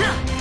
呀